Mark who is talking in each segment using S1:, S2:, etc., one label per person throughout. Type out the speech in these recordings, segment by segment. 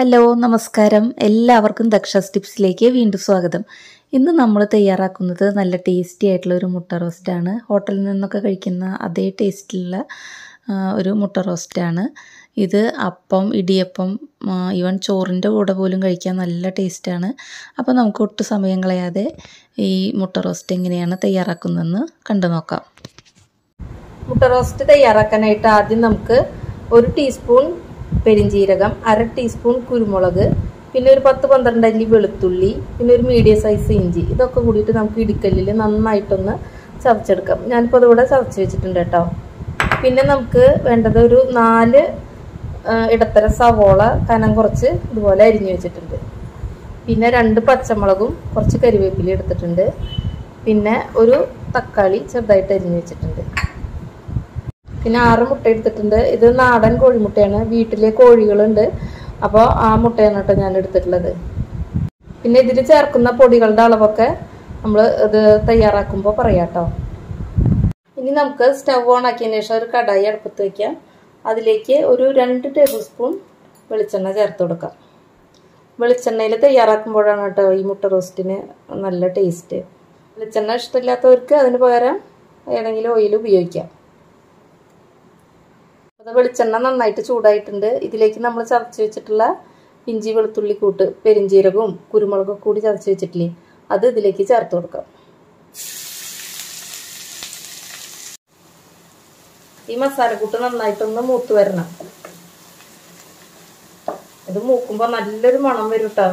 S1: Hello നമസ്കാരം. എല്ലാവർക്കും ദക്ഷ ടിപ്സിലേക്ക് വീണ്ടും സ്വാഗതം. ഇന്ന് നമ്മൾ തയ്യാറാക്കുന്നത് നല്ല ടേസ്റ്റി ആയിട്ടുള്ള ഒരു മുട്ട റോസ്റ്റാണ്. ഹോട്ടലിൽ നിന്നൊക്കെ കഴിക്കുന്ന അതേ ടേസ്റ്റിലുള്ള ഒരു മുട്ട റോസ്റ്റാണ്. ഇത് അപ്പം ഇടിയപ്പം ഈവൻ ചോറിന്റെ കൂടെ പോലും കഴിക്കാൻ നല്ല ടേസ്റ്റാണ്. അപ്പോൾ നമുക്ക് ഒട്ടും സമയം കളയാതെ ഈ മുട്ട റോസ്റ്റ് എങ്ങനെയാണ് തയ്യാറാക്കുന്നതെന്ന് കണ്ടു നോക്കാം.
S2: മുട്ട റോസ്റ്റ് തയ്യാറാക്കാനായിട്ട് ആദ്യം നമുക്ക് ഒരു ടീസ്പൂൺ പെരിഞ്ജീരകം അര ടീസ്പൂൺ കുരുമുളക് പിന്നെ ഒരു പത്ത് പന്ത്രണ്ട് അല്ലി വെളുത്തുള്ളി പിന്നെ ഒരു മീഡിയം സൈസ് ഇഞ്ചി. ഇതൊക്കെ കൂടിയിട്ട് നമുക്ക് ഇടിക്കല്ലിൽ നന്നായിട്ടൊന്ന് ചതച്ചെടുക്കാം. ഞാനിപ്പോൾ അതിവിടെ ചതച്ച് വെച്ചിട്ടുണ്ട് കേട്ടോ. പിന്നെ നമുക്ക് വേണ്ടത് ഒരു നാല് ഇടത്തര സവോള കനം കുറച്ച് ഇതുപോലെ അരിഞ്ഞു വെച്ചിട്ടുണ്ട്. പിന്നെ രണ്ട് പച്ചമുളകും കുറച്ച് കരിവേപ്പില എടുത്തിട്ടുണ്ട്. പിന്നെ ഒരു തക്കാളി ചെറുതായിട്ട് അരിഞ്ഞു വെച്ചിട്ടുണ്ട്. പിന്നെ ആറ് മുട്ട എടുത്തിട്ടുണ്ട്. ഇത് നാടൻ കോഴിമുട്ടയാണ്. വീട്ടിലെ കോഴികളുണ്ട്. അപ്പോൾ ആ മുട്ടയാണ് കേട്ടോ ഞാൻ എടുത്തിട്ടുള്ളത്. പിന്നെ ഇതിൽ ചേർക്കുന്ന പൊടികളുടെ അളവൊക്കെ നമ്മൾ ഇത് തയ്യാറാക്കുമ്പോൾ പറയാം കേട്ടോ. ഇനി നമുക്ക് സ്റ്റവ് ഓൺ ആക്കിയതിന് ശേഷം ഒരു കടായി അടുപ്പത്ത് വയ്ക്കാം അതിലേക്ക് ഒരു രണ്ട് ടേബിൾ സ്പൂൺ വെളിച്ചെണ്ണ ചേർത്ത് കൊടുക്കാം. വെളിച്ചെണ്ണയിൽ തയ്യാറാക്കുമ്പോഴാണ് കേട്ടോ ഈ മുട്ട റോസ്റ്റിന് നല്ല ടേസ്റ്റ്. വെളിച്ചെണ്ണ ഇഷ്ടമില്ലാത്തവർക്ക് അതിന് പകരം ഏതെങ്കിലും ഓയിൽ ഉപയോഗിക്കാം. അത് വെളിച്ചെണ്ണ നന്നായിട്ട് ചൂടായിട്ടുണ്ട്. ഇതിലേക്ക് നമ്മൾ ചതച്ച് വെച്ചിട്ടുള്ള ഇഞ്ചി വെളുത്തുള്ളി കൂട്ട് പെരിഞ്ജീരകവും കുരുമുളകും കൂടി ചതച്ച് വെച്ചിട്ടില്ലേ അത് ഇതിലേക്ക് ചേർത്ത് കൊടുക്കാം. ഈ മസാലക്കൂട്ട് നന്നായിട്ടൊന്ന് മൂത്ത് വരണം. ഇത് മൂക്കുമ്പോ നല്ലൊരു മണം വരും കേട്ടോ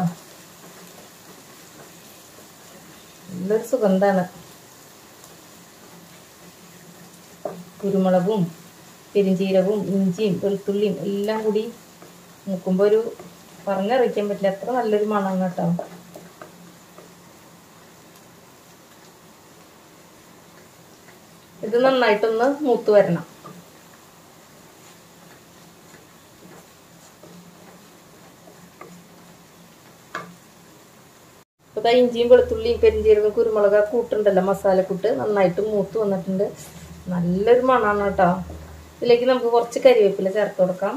S2: നല്ലൊരു സുഗന്ധാണ്. കുരുമുളകും പെരിഞ്ചീരകവും ഇഞ്ചിയും വെളുത്തുള്ളിയും എല്ലാം കൂടി മുക്കുമ്പോൾ ഒരു പറഞ്ഞറിയിക്കാൻ പറ്റില്ല. അത്ര നല്ലൊരു മണം കേട്ടോ. ഇത് നന്നായിട്ടൊന്ന് മൂത്ത് വരണം. ഇപ്പൊ ഇഞ്ചിയും വെളുത്തുള്ളിയും പെരിഞ്ചീരകം കുരുമുളക് കൂട്ടുണ്ടല്ലോ മസാലക്കൂട്ട് നന്നായിട്ട് മൂത്ത് വന്നിട്ടുണ്ട്. നല്ലൊരു മണമാണ് കേട്ടോ. ഇതിലേക്ക് നമുക്ക് കുറച്ച് കരിവേപ്പില ചേർത്ത് കൊടുക്കാം.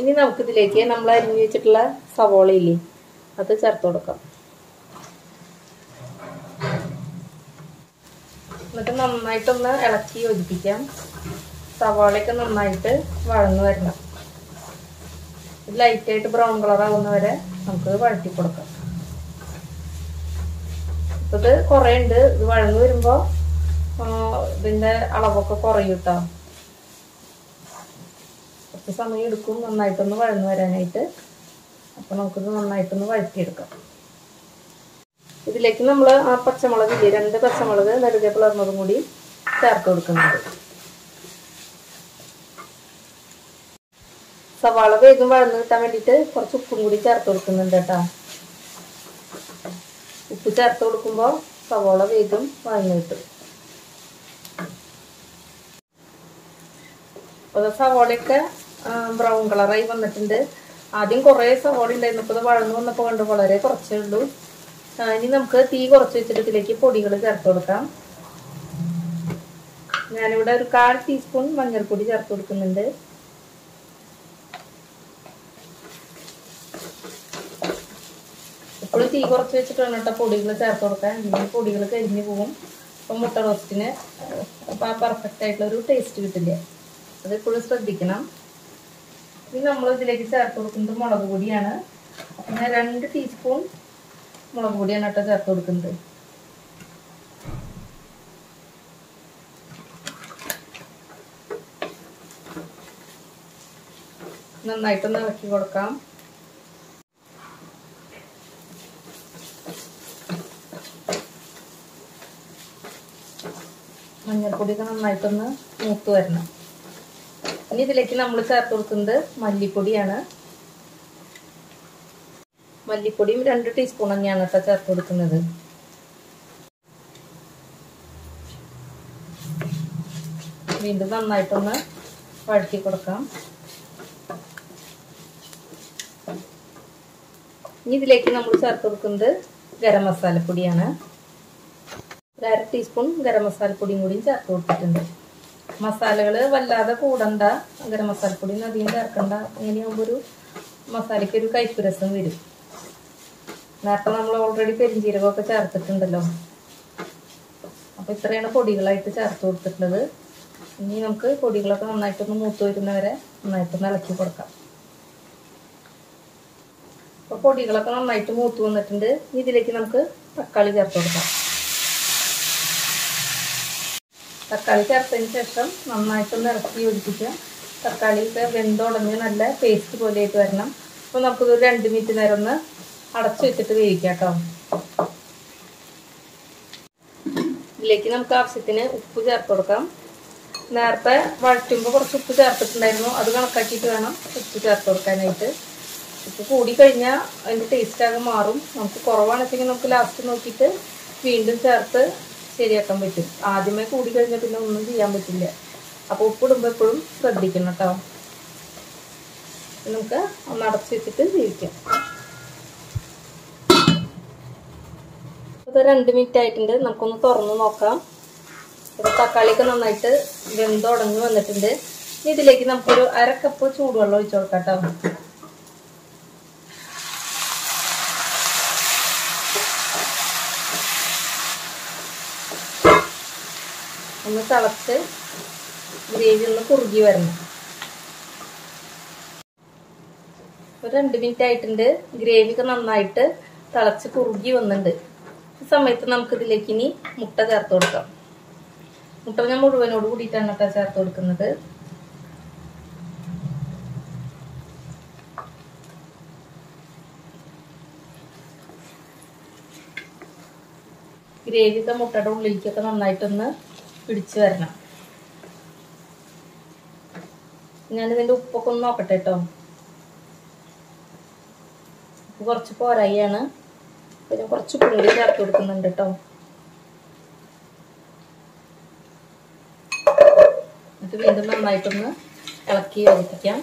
S2: ഇനി നമുക്ക് ഇതിലേക്ക് നമ്മൾ അരിഞ്ഞു വെച്ചിട്ടുള്ള സവോളയില്ലേ അത് ചേർത്ത് കൊടുക്കാം. എന്നിട്ട് നന്നായിട്ടൊന്ന് ഇളക്കി യോജിപ്പിക്കാം. സവാളയൊക്കെ നന്നായിട്ട് വഴന്നു വരണം. ലൈറ്റായിട്ട് ബ്രൗൺ കളർ ആവുന്ന വരെ നമുക്ക് വഴറ്റി കൊടുക്കാം. ഇപ്പൊ ഇത് കുറേ ഉണ്ട് ഇത് വഴന്നു വരുമ്പോ ഇതിന്റെ അളവൊക്കെ കുറയും കേട്ടോ കുറച്ച് സമയം എടുക്കും നന്നായിട്ടൊന്ന് വഴന്നു വരാനായിട്ട്. അപ്പൊ നമുക്കിത് നന്നായിട്ടൊന്ന് വഴറ്റിയെടുക്കാം. ഇതിലേക്ക് നമ്മൾ ആ പച്ചമുളക് ഇല്ലേ രണ്ട് പച്ചമുളക് നെടുകെ പിളർന്നതും കൂടി ചേർത്ത് കൊടുക്കുന്നുണ്ട്. സവാള വേഗം വഴന്ന് കിട്ടാൻ വേണ്ടിയിട്ട് കുറച്ച് ഉപ്പും കൂടി ചേർത്ത് കൊടുക്കുന്നുണ്ട് കേട്ടോ. ഉപ്പ് ചേർത്ത് കൊടുക്കുമ്പോൾ സവാള വേഗം വഴന്ന് കിട്ടും. അപ്പോൾ സവോളയൊക്കെ ബ്രൗൺ കളറായി വന്നിട്ടുണ്ട്. ആദ്യം കുറേ സവോള ഉണ്ടായിരുന്നു. ഇപ്പോൾ വഴന്നു വന്നപ്പോൾ കണ്ടു വളരെ കുറച്ചേ ഉള്ളൂ. ഇനി നമുക്ക് തീ കുറച്ച് വെച്ചിട്ട് ഇതിലേക്ക് പൊടികൾ ചേർത്ത് കൊടുക്കാം. ഞാനിവിടെ ഒരു കാൽ ടീസ്പൂൺ മഞ്ഞൾപ്പൊടി ചേർത്ത് കൊടുക്കുന്നുണ്ട്. ഇപ്പോൾ തീ കുറച്ച് വെച്ചിട്ടാണ് കേട്ടോ പൊടികൾ ചേർത്ത് കൊടുക്കാൻ. ഇനി പൊടികൾ കരിഞ്ഞു പോകും. അപ്പം മുട്ട റോസ്റ്റിന് പെർഫെക്റ്റ് ആയിട്ടുള്ള ഒരു ടേസ്റ്റ് കിട്ടില്ല? അത് എപ്പോഴും ശ്രദ്ധിക്കണം. ഇനി നമ്മൾ ഇതിലേക്ക് ചേർത്ത് കൊടുക്കുന്നത് മുളക് പൊടിയാണ്. പിന്നെ രണ്ട് ടീസ്പൂൺ മുളക് പൊടിയാണ് കേട്ടോ ചേർത്ത് കൊടുക്കുന്നത്. നന്നായിട്ടൊന്ന് ഇളക്കി കൊടുക്കാം. മഞ്ഞൾപ്പൊടിയൊക്കെ നന്നായിട്ടൊന്ന് മൂത്ത് വരണം. ഇനി ഇതിലേക്ക് നമ്മൾ ചേർത്ത് കൊടുക്കുന്നത് മല്ലിപ്പൊടിയാണ്. മല്ലിപ്പൊടിയും രണ്ട് ടീസ്പൂൺ തന്നെയാണ് കേട്ടോ ചേർത്ത് കൊടുക്കുന്നത്. വീണ്ടും നന്നായിട്ടൊന്ന് വഴറ്റി കൊടുക്കാം. ഇനി ഇതിലേക്ക് നമ്മൾ ചേർത്ത് കൊടുക്കുന്നത് ഗരം മസാലപ്പൊടിയാണ്. ഒരു അര ടീസ്പൂൺ ഗരം മസാലപ്പൊടിയും കൂടിയും ചേർത്ത് കൊടുത്തിട്ടുണ്ട്. മസാലകൾ വല്ലാതെ കൂടണ്ട. ഗരം മസാലപ്പൊടി അധികം ചേർക്കണ്ട. അങ്ങനെയാകുമ്പോൾ ഒരു മസാലയ്ക്ക് ഒരു കൈപ്പുരസം രസം വരും. നേരത്തെ നമ്മൾ ഓൾറെഡി പെരിഞ്ചീരകമൊക്കെ ചേർത്തിട്ടുണ്ടല്ലോ. അപ്പോൾ ഇത്രയാണ് പൊടികളായിട്ട് ചേർത്ത് കൊടുത്തിട്ടുള്ളത്. ഇനി നമുക്ക് പൊടികളൊക്കെ നന്നായിട്ടൊന്ന് മൂത്ത് വരുന്നവരെ നന്നായിട്ടൊന്ന് ഇളക്കി കൊടുക്കാം. അപ്പോൾ പൊടികളൊക്കെ നന്നായിട്ട് മൂത്ത് വന്നിട്ടുണ്ട്. ഇതിലേക്ക് നമുക്ക് തക്കാളി ചേർത്ത് കൊടുക്കാം. തക്കാളി ചേർത്തതിന് ശേഷം നന്നായിട്ടൊന്ന് ഇറക്കി യോജിപ്പിക്കുക. തക്കാളിയൊക്കെ വെന്തുടഞ്ഞ് നല്ല പേസ്റ്റ് പോലെയായിട്ട് വരണം. അപ്പോൾ നമുക്കിതൊരു രണ്ട് മിനിറ്റ് നേരം ഒന്ന് അടച്ചു വെച്ചിട്ട് വേവിക്കാം കേട്ടോ. ഇതിലേക്ക് നമുക്ക് ആവശ്യത്തിന് ഉപ്പ് ചേർത്ത് കൊടുക്കാം. നേരത്തെ വഴറ്റുമ്പോൾ കുറച്ച് ഉപ്പ് ചേർത്തിട്ടുണ്ടായിരുന്നു. അത് കണക്കാക്കിയിട്ട് വേണം ഉപ്പ് ചേർത്ത് കൊടുക്കാനായിട്ട്. ഉപ്പ് കൂടി കഴിഞ്ഞാൽ അതിന്റെ ടേസ്റ്റ് ആകെ മാറും. നമുക്ക് കുറവാണെന്നുവെച്ചെങ്കിൽ നമുക്ക് ലാസ്റ്റ് നോക്കിയിട്ട് വീണ്ടും ചേർത്ത് ശരിയാക്കാൻ പറ്റും. ആദ്യമേ കൂടി കഴിഞ്ഞാൽ പിന്നെ ഒന്നും ചെയ്യാൻ പറ്റില്ല. അപ്പോൾ ഉപ്പിടുമ്പോൾ എപ്പോഴും ശ്രദ്ധിക്കണം കേട്ടോ നമുക്ക് ഒന്ന് അടച്ചു വെച്ചിട്ട് ജീവിക്കാം ഇത് രണ്ട് മിനിറ്റ് ആയിട്ടുണ്ട്. നമുക്കൊന്ന് തുറന്ന് നോക്കാം. ഇത് തക്കാളിയൊക്കെ നന്നായിട്ട് വെന്തുടങ്ങി വന്നിട്ടുണ്ട്. ഇതിലേക്ക് നമുക്കൊരു അര കപ്പ് ചൂടുവെള്ളം ഒഴിച്ചു കൊടുക്കാം കേട്ടോ ഒന്ന് തിളച്ച് ഗ്രേവി ഒന്ന് കുറുകി വരണം. ഒരു രണ്ട് മിനിറ്റ് ആയിട്ടുണ്ട്. ഗ്രേവി ഒക്കെ നന്നായിട്ട് തിളച്ച് കുറുകി വന്നിട്ടുണ്ട്. ഈ സമയത്ത് നമുക്ക് ഇതിലേക്ക് ഇനി മുട്ട ചേർത്ത് കൊടുക്കാം. മുട്ട ഞാൻ മുഴുവനോട് കൂടിയിട്ടാണ് കേട്ടോ ചേർത്ത് കൊടുക്കുന്നത്. ഗ്രേവിയൊക്കെ മുട്ടയുടെ ഉള്ളിലേക്കൊക്കെ നന്നായിട്ടൊന്ന് പിടിച്ചു വരണം. ഞാനിതിന്റെ ഉപ്പൊക്കെ ഒന്ന് നോക്കട്ടെ കേട്ടോ ഉപ്പ് കുറച്ച് പോരായിയാണ്. പിന്നെ കുറച്ച് പുള്ളി ചേർത്ത് കൊടുക്കുന്നുണ്ട് കേട്ടോ എന്നിട്ട് വീണ്ടും നന്നായിട്ടൊന്ന് ഇളക്കി യോജിപ്പിക്കാം.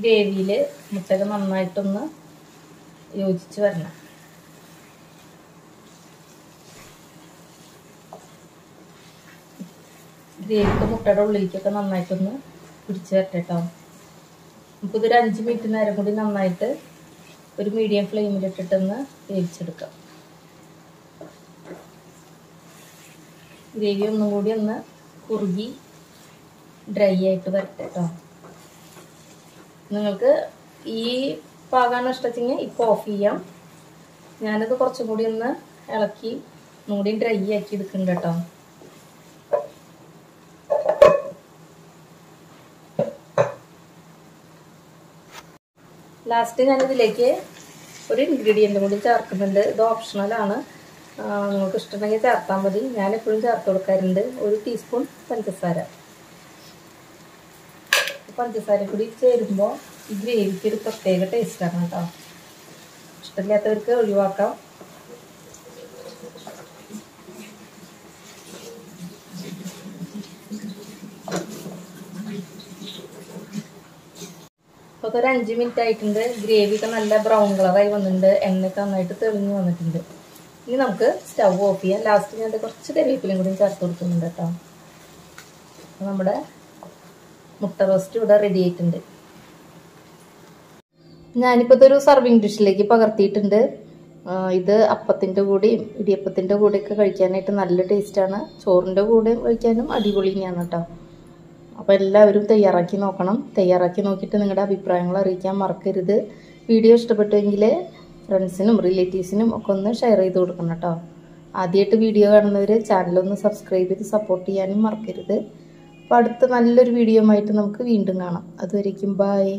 S2: ഗ്രേവിയിൽ മുട്ടകൾ നന്നായിട്ടൊന്ന് യോജിച്ച് വരണം. ഗ്രേവിക്ക് മുട്ടയുടെ ഉള്ളിലേക്കൊക്കെ നന്നായിട്ടൊന്ന് പിടിച്ച് വരട്ടെ കേട്ടോ നമുക്കിതൊരു അഞ്ച് മിനിറ്റ് നേരം കൂടി നന്നായിട്ട് ഒരു മീഡിയം ഫ്ലെയിമിലിട്ടിട്ടൊന്ന് വേവിച്ചെടുക്കാം. ഗ്രേവി ഒന്നും കൂടി ഒന്ന് കുറുകി ഡ്രൈ ആയിട്ട് വരട്ടെ കേട്ടോ നിങ്ങൾക്ക് ഈ പാകാണ് ഇഷ്ടത്തിങ്ങ് ഇപ്പോൾ ഓഫ് ചെയ്യാം. ഞാനത് കുറച്ചും കൂടി ഒന്ന് ഇളക്കി ഒന്നുകൂടി ഡ്രൈ ആക്കി എടുക്കുന്നുണ്ട് കേട്ടോ. ലാസ്റ്റ് ഞാനിതിലേക്ക് ഒരു ഇൻഗ്രീഡിയന്റ് കൂടി ചേർക്കുന്നുണ്ട്. ഇത് ഓപ്ഷണലാണ് നിങ്ങൾക്ക് ഇഷ്ടമുണ്ടെങ്കിൽ ചേർത്താൽ മതി. ഞാൻ എപ്പോഴും ചേർത്ത് കൊടുക്കാറുണ്ട്. ഒരു ടീസ്പൂൺ പഞ്ചസാര. പഞ്ചസാര കൂടി ചേരുമ്പോൾ ഈ ഗ്രേവിക്ക് ഒരു പ്രത്യേക ടേസ്റ്റാണ് കേട്ടോ. ഇഷ്ടമില്ലാത്തവർക്ക് ഒഴിവാക്കാം. അപ്പോൾ ഒരു അഞ്ച് മിനിറ്റ് ആയിട്ടുണ്ട് ഗ്രേവി ഒക്കെ നല്ല ബ്രൗൺ കളറായി വന്നിട്ടുണ്ട്. എണ്ണയൊക്കെ നന്നായിട്ട് തെളിഞ്ഞ് വന്നിട്ടുണ്ട്. ഇനി നമുക്ക് സ്റ്റവ് ഓഫ് ചെയ്യാം. ലാസ്റ്റ് ഞാൻ കുറച്ച് കരിവേപ്പിലും കൂടി ചേർത്ത് കൊടുക്കുന്നുണ്ട് കേട്ടോ. നമ്മുടെ മുട്ട റോസ്റ്റ് ഇവിടെ റെഡി ആയിട്ടുണ്ട്. ഞാനിപ്പോൾ ഇതൊരു സർവിങ് ഡിഷിലേക്ക് പകർത്തിയിട്ടുണ്ട്. ഇത് അപ്പത്തിന്റെ കൂടെയും ഇടിയപ്പത്തിന്റെ കൂടെയൊക്കെ കഴിക്കാനായിട്ട് നല്ല ടേസ്റ്റാണ് ചോറിന്റെ കൂടെ കഴിക്കാനും അടിപൊളിയാണ് കേട്ടോ. അപ്പോൾ എല്ലാവരും തയ്യാറാക്കി നോക്കണം. തയ്യാറാക്കി നോക്കിയിട്ട് നിങ്ങളുടെ അഭിപ്രായങ്ങൾ അറിയിക്കാൻ മറക്കരുത്. വീഡിയോ ഇഷ്ടപ്പെട്ടുവെങ്കിൽ ഫ്രണ്ട്സിനും റിലേറ്റീവ്സിനും ഒക്കെ ഒന്ന് ഷെയർ ചെയ്ത് കൊടുക്കണം കേട്ടോ. ആദ്യമായിട്ട് വീഡിയോ കാണുന്നവർ ചാനലൊന്ന് സബ്സ്ക്രൈബ് ചെയ്ത് സപ്പോർട്ട് ചെയ്യാനും മറക്കരുത്. അപ്പോൾ അടുത്ത നല്ലൊരു വീഡിയോ ആയിട്ട് നമുക്ക് വീണ്ടും കാണാം. അതുവരേക്കും ബായ്